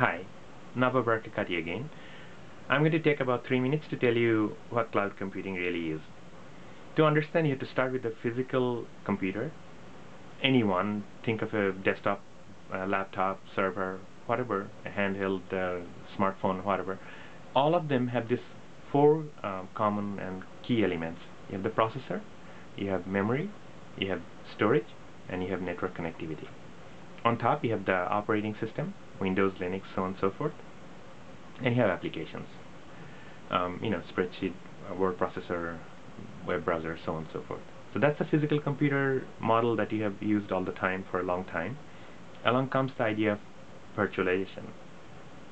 Hi, Naba Barkakati again. I'm going to take about three minutes to tell you what cloud computing really is. To understand, you have to start with a physical computer. Anyone, think of a desktop, a laptop, server, whatever, a handheld, uh, smartphone, whatever. All of them have this four um, common and key elements. You have the processor, you have memory, you have storage, and you have network connectivity. On top, you have the operating system, Windows, Linux, so on and so forth. And you have applications. Um, you know, spreadsheet, word processor, web browser, so on and so forth. So that's a physical computer model that you have used all the time for a long time. Along comes the idea of virtualization.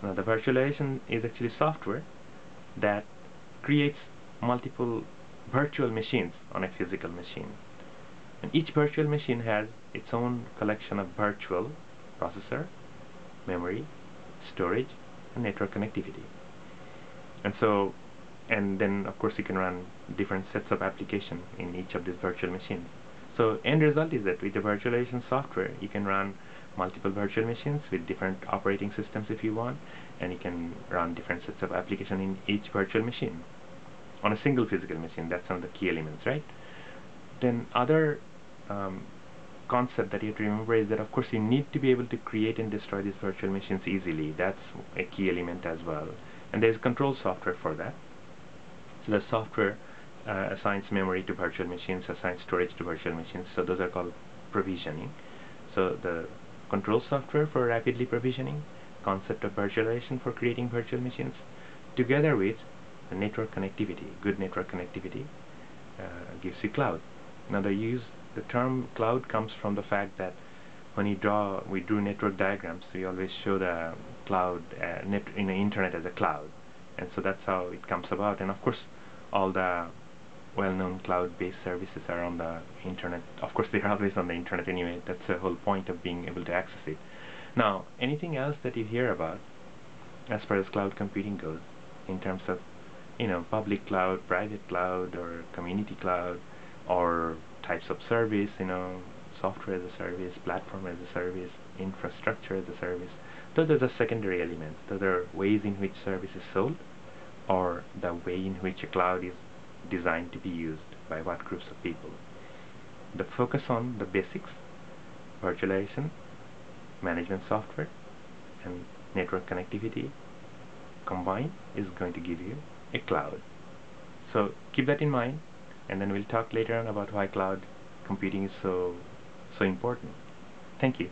Now the virtualization is actually software that creates multiple virtual machines on a physical machine. And each virtual machine has its own collection of virtual processor, memory, storage, and network connectivity. And so, and then of course you can run different sets of application in each of these virtual machines. So end result is that with the virtualization software, you can run multiple virtual machines with different operating systems if you want, and you can run different sets of application in each virtual machine on a single physical machine. That's one of the key elements, right? Then other um, concept that you have to remember is that of course you need to be able to create and destroy these virtual machines easily. That's a key element as well. And there's control software for that. So the software uh, assigns memory to virtual machines assigns storage to virtual machines. So those are called provisioning. So the control software for rapidly provisioning concept of virtualization for creating virtual machines together with network connectivity good network connectivity uh, gives you cloud now the use the term cloud comes from the fact that when you draw, we drew network diagrams, we always show the cloud, uh, net, in the internet as a cloud. And so that's how it comes about. And of course, all the well-known cloud-based services are on the internet. Of course, they're always on the internet anyway. That's the whole point of being able to access it. Now, anything else that you hear about, as far as cloud computing goes, in terms of, you know, public cloud, private cloud, or community cloud, or types of service, you know, software as a service, platform as a service, infrastructure as a service. Those are the secondary elements. Those are ways in which service is sold or the way in which a cloud is designed to be used by what groups of people. The focus on the basics, virtualization, management software, and network connectivity combined is going to give you a cloud. So keep that in mind and then we'll talk later on about why cloud computing is so so important. Thank you.